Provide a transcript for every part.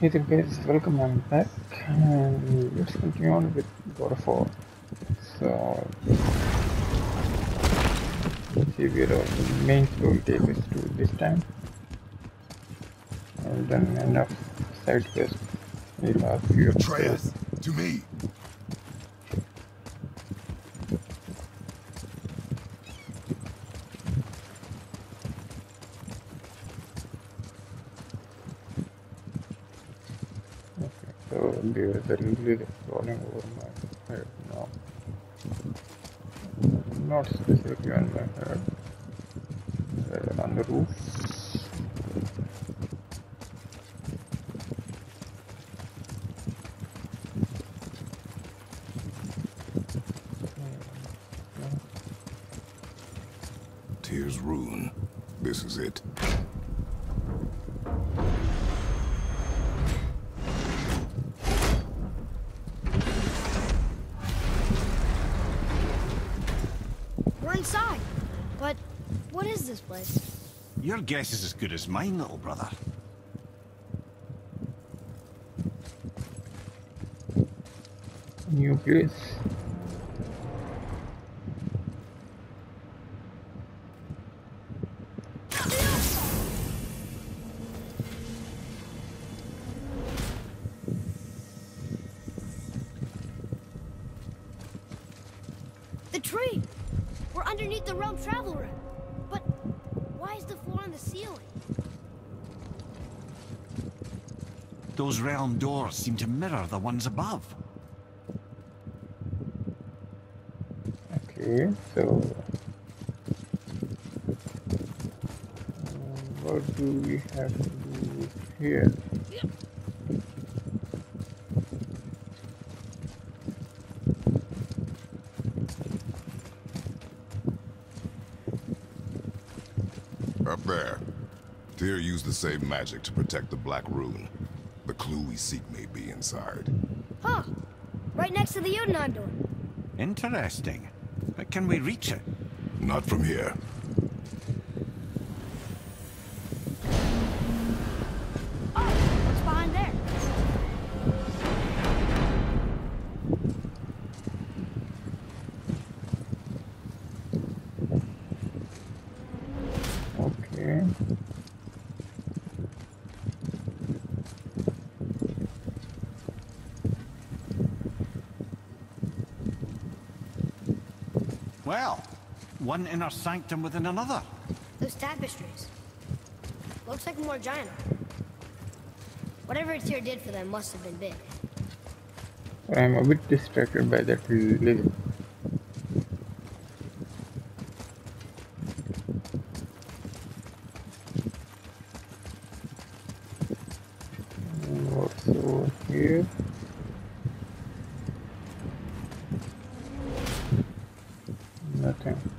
Hey there guys, welcome, I'm back and let's continue on with God of War. So, let's see where our uh, main story takes us to this time. I've done enough side quests. We'll have few Atreus, to me. Okay, so there is a lily crawling over my head now. Not specifically on my head, uh, on the roof. Tears Rune. This is it. We're inside. But what is this place? Your guess is as good as mine, little brother. New place. The tree! We're underneath the realm travel room. But why is the floor on the ceiling? Those realm doors seem to mirror the ones above. Okay, so uh, what do we have to do here? Up there. Tyr used the same magic to protect the Black Rune. The clue we seek may be inside. Huh. Right next to the Jotunheim door. Interesting. But can we reach it? Not from here. One inner sanctum within another. Those tapestries. Looks like more giant art. Whatever Tyr did for them must have been big. I'm a bit distracted by that lily. What's over here? Nothing.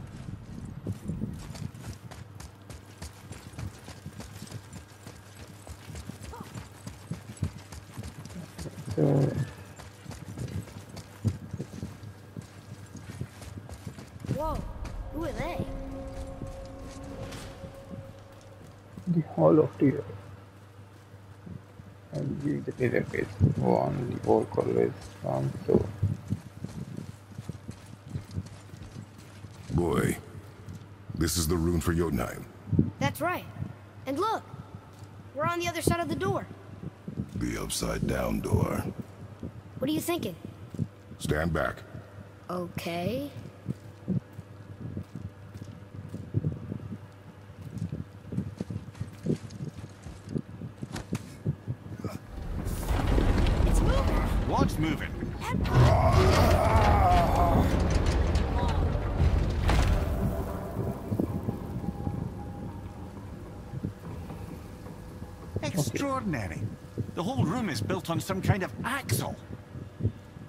So Whoa, who are they? the Hall of Tears. I believe the Tether case won the All Colors from so Boy, this is the rune for Jotunheim. That's right. And look, we're on the other side of the door. The upside down door. What are you thinking? Stand back. Okay. Is built on some kind of axle.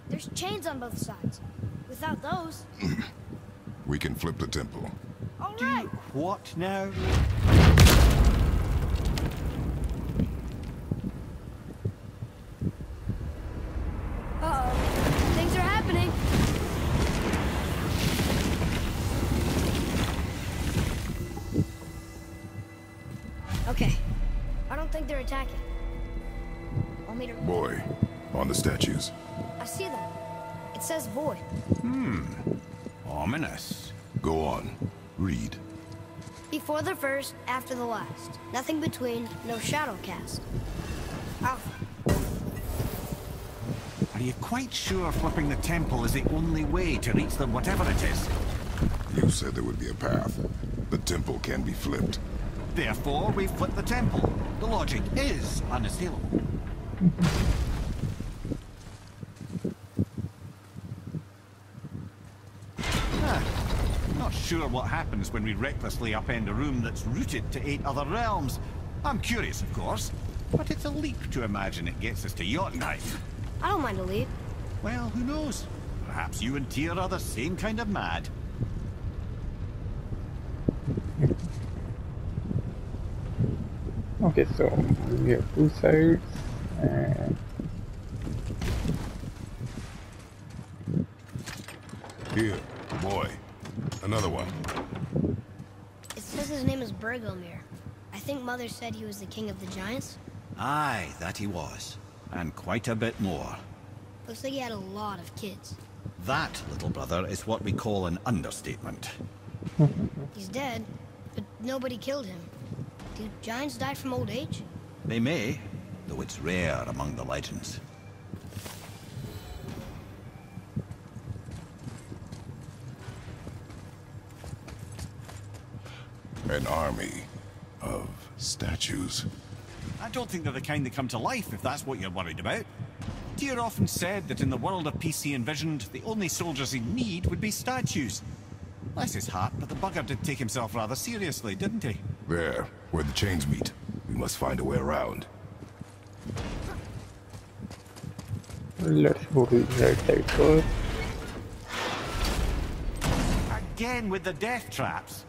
There's chains on both sides. Without those, We can flip the temple. all Do right. what now? Uh-oh. Things are happening. Okay. I don't think they're attacking. Want me to... Boy, on the statues. I see them. It says boy. Hmm. Ominous. Go on. Read. Before the first, after the last. Nothing between, no shadow cast. Alpha. Are you quite sure flipping the temple is the only way to reach them, whatever it is? You said there would be a path. The temple can be flipped. Therefore, we flip the temple. The logic is unassailable. Ah, Not sure what happens when we recklessly upend a room that's rooted to eight other realms. I'm curious, of course, but it's a leap to imagine it gets us to Jotunheim. I don't mind a leap. Well, who knows? Perhaps you and Tyr are the same kind of mad. Okay, so we have two sides and Here, boy. Another one. It says his name is Bergelmir. I think Mother said he was the king of the giants. Aye, that he was. And quite a bit more. Looks like he had a lot of kids. That, little brother, is what we call an understatement. He's dead, but nobody killed him. Do giants die from old age? They may, though it's rare among the legends. An army of statues. I don't think they're the kind that come to life, if that's what you're worried about. Tyr often said that in the world of peace he envisioned, the only soldiers he'd need would be statues. Bless his heart, but the bugger did take himself rather seriously, didn't he? There, where the chains meet. We must find a way around. Let's go to the right side first. Again with the death traps.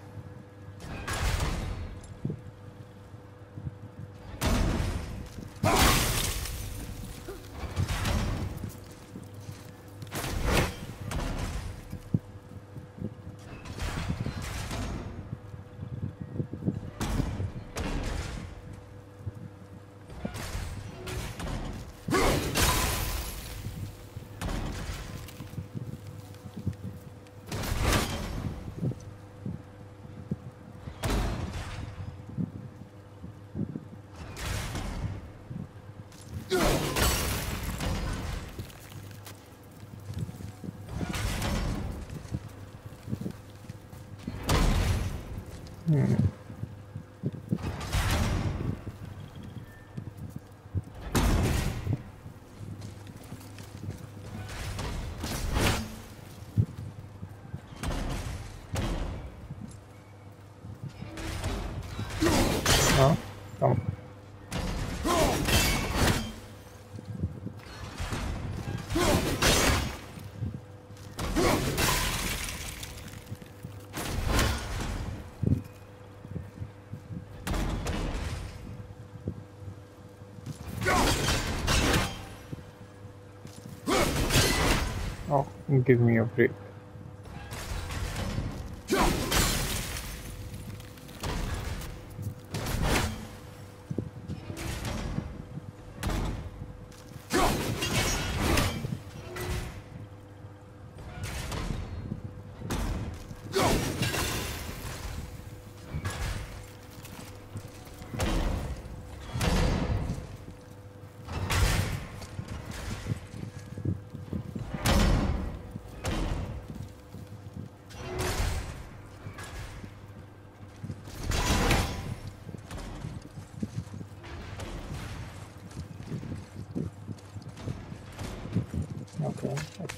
No, give me a break.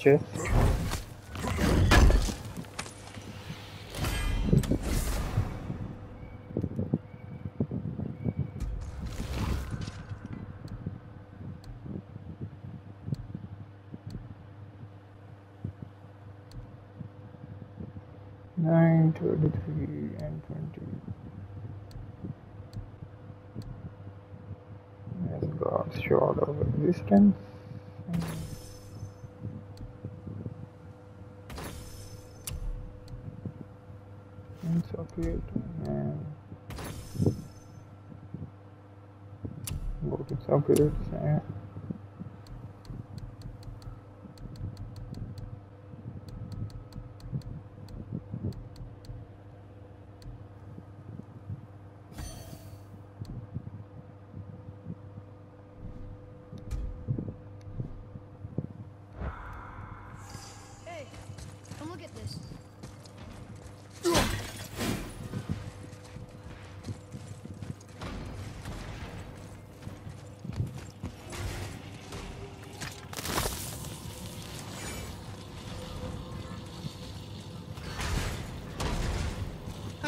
A. Nine, twenty-three, and twenty. Yes, God's short of existence. Socket and go to sockets and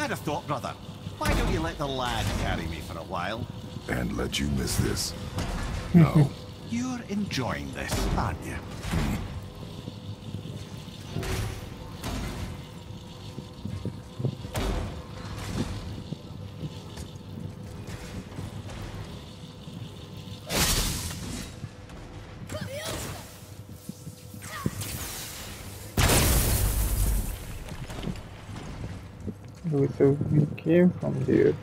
had a thought, brother. Why don't you let the lad carry me for a while? And let you miss this? No. You're enjoying this, aren't you? So we came from there.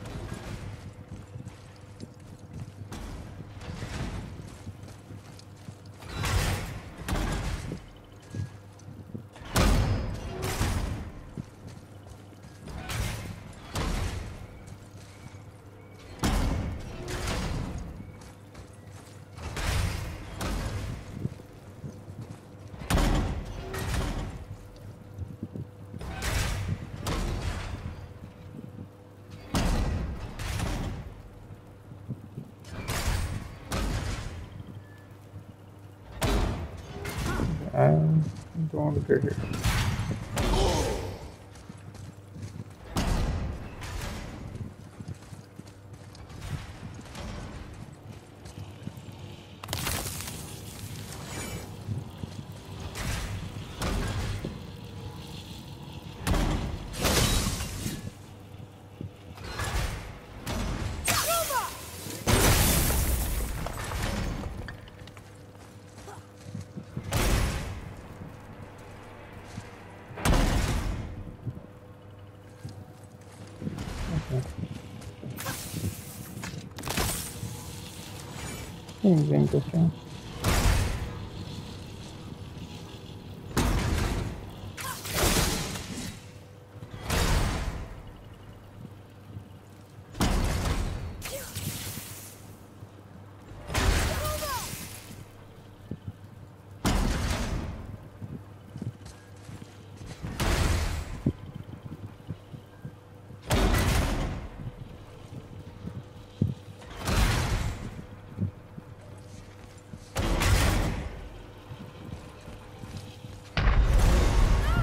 Don't get. Seems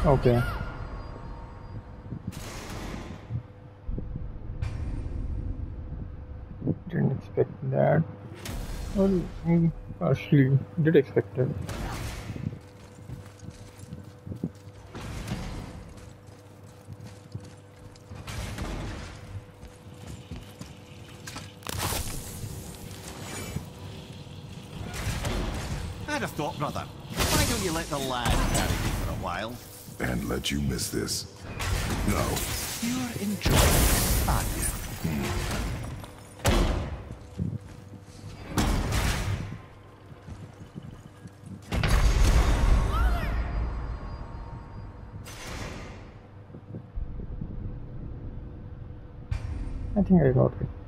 Okay. Didn't expect that. Well, actually, did expect it. I had a thought, brother. Why don't you let the lad carry me for a while? And let you miss this? No. You're enjoying this, aren't you? Hmm. I think I got it.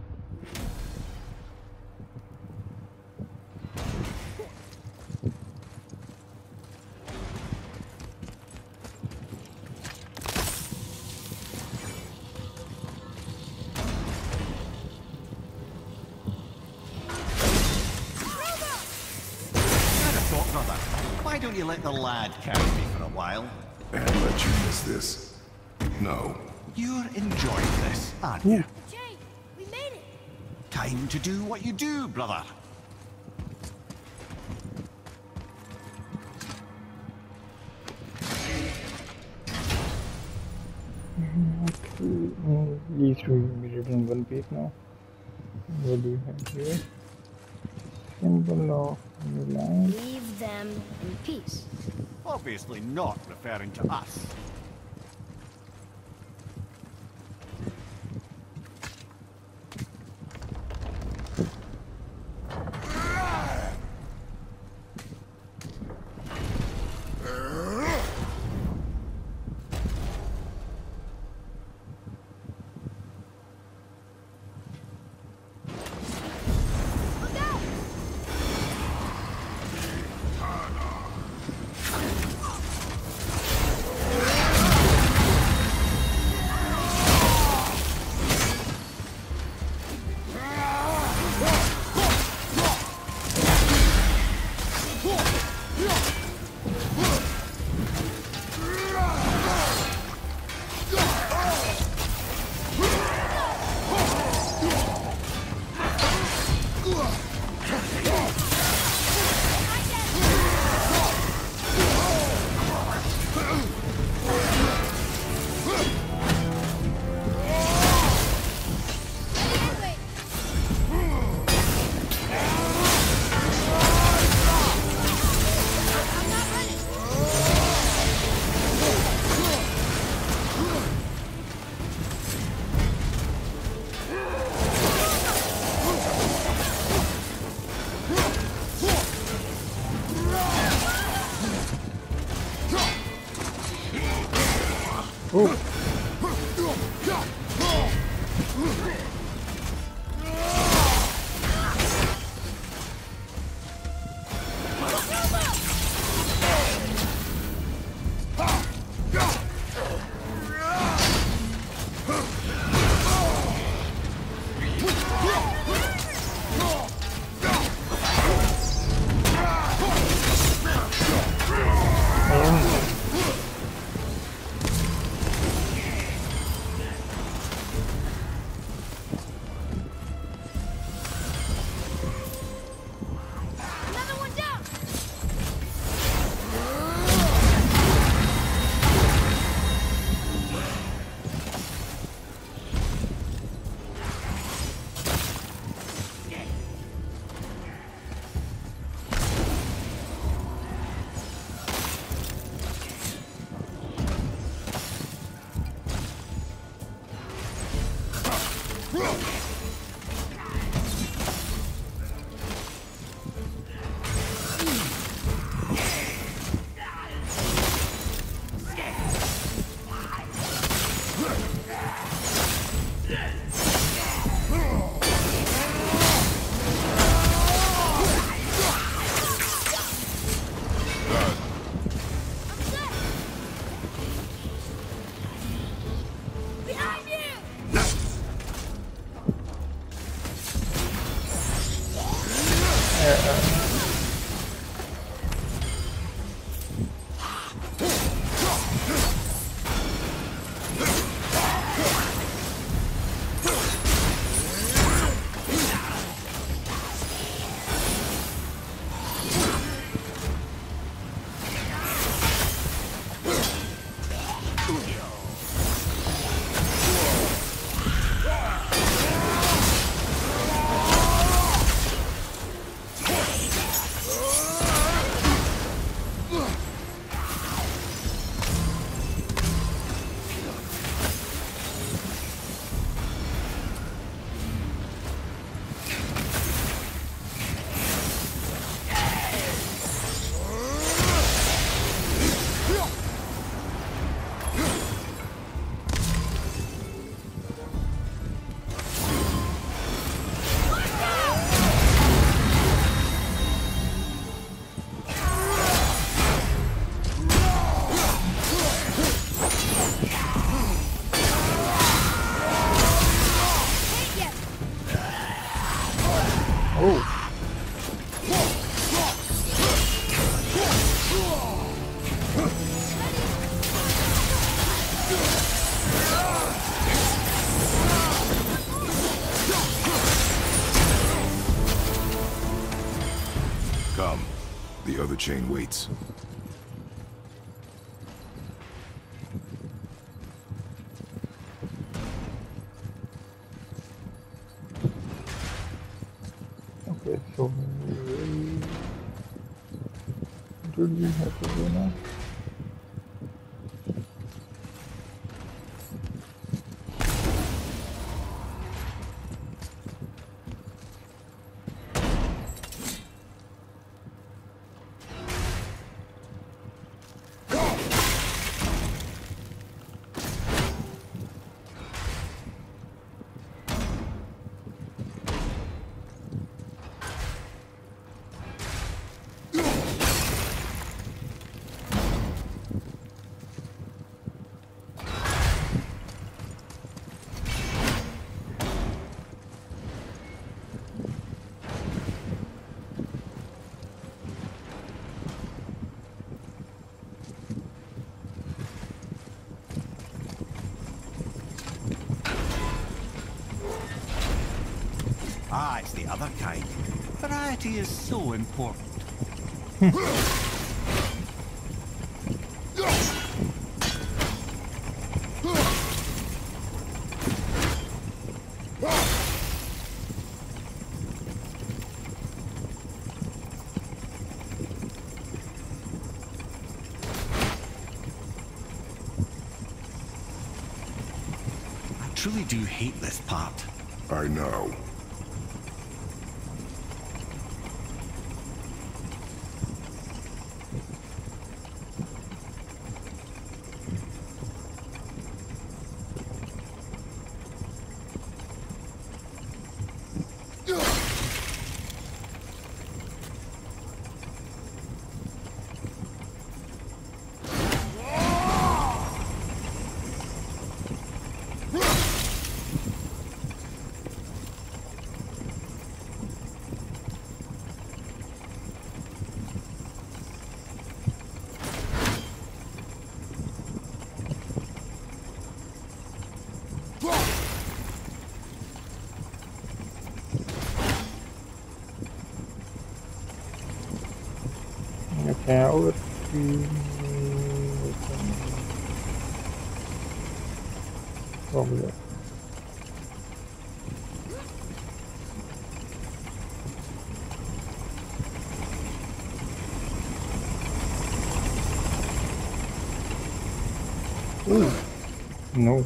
Lad carry me for a while? And let you miss this? No. You're enjoying this, aren't you? Jay, we made it. Time to do what you do, brother. Okay, these two will written in one piece now. What do you have here? Symbol of new line. Leave them in peace. Obviously not referring to us. The chain waits. Other kind. Variety is so important. I truly do hate this part. I know. Ooh. No.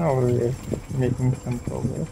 No, we're making some progress.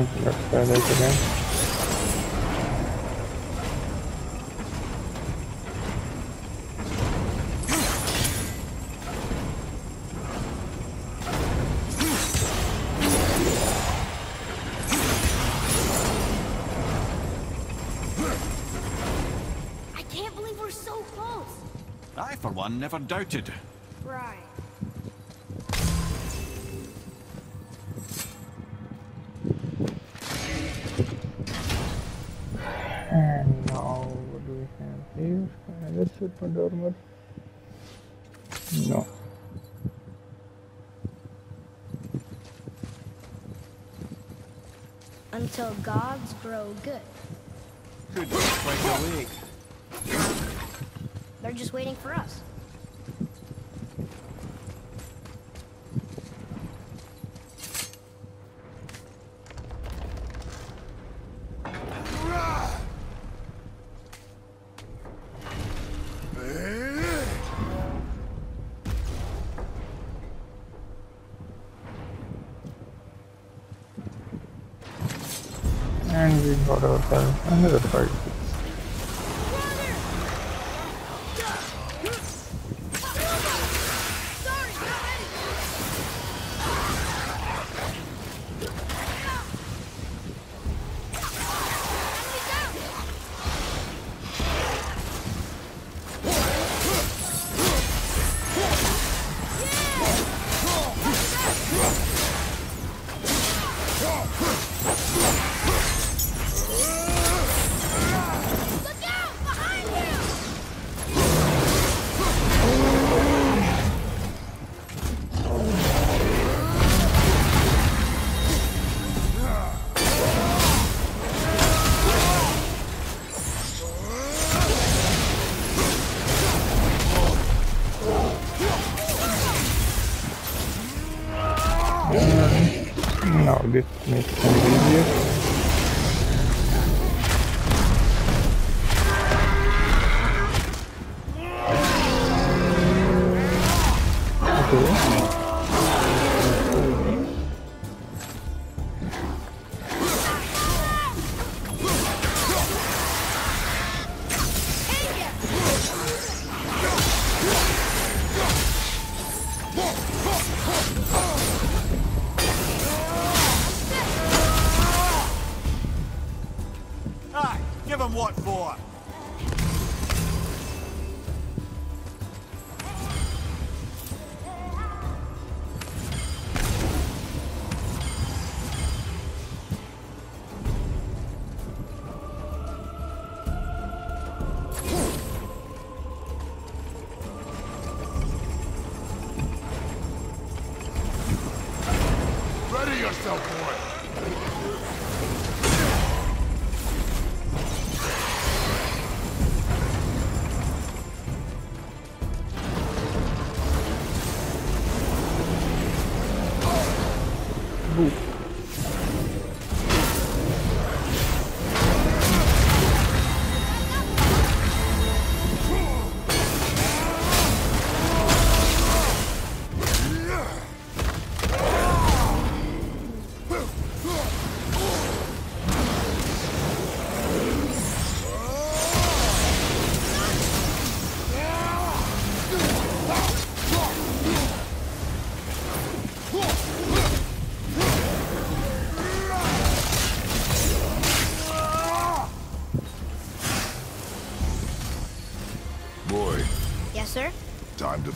I can't believe we're so close. I, for one, never doubted. Until gods grow good. Be quite awake. They're just waiting for us. We got ourselves another fight. And give him what for.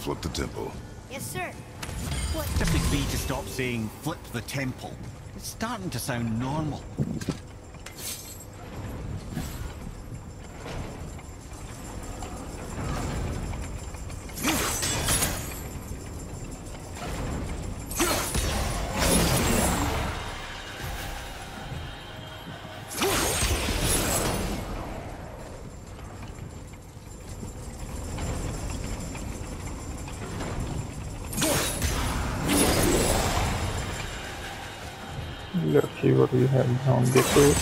Flip the temple. Yes, sir. What? Just agree to stop saying flip the temple. It's starting to sound normal. Let's see what we have this way.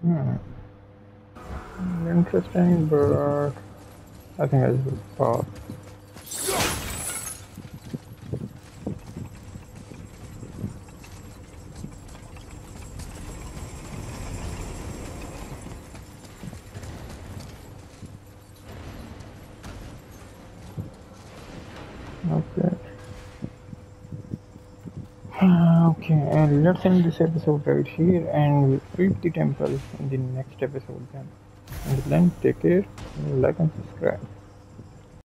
Hmm. Interesting, but I think I should pass. Okay. Ah, Okay, and let's end this episode right here and we'll the temple in the next episode then. Until then, take care, like and subscribe.